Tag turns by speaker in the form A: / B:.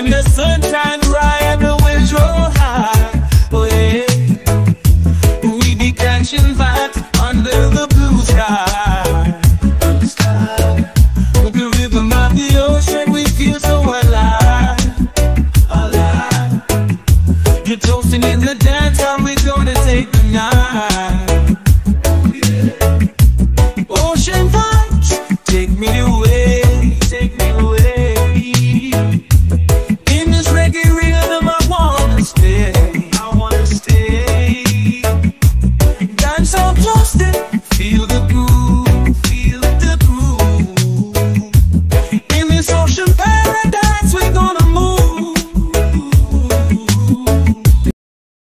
A: When the sun shines bright and the winds roll high, oh yeah, we be catching vibes under the blue sky. The rhythm of the ocean, we feel so alive, alive. You're toasting in the dance, we're gonna take the night. Ocean vibes, I wanna stay.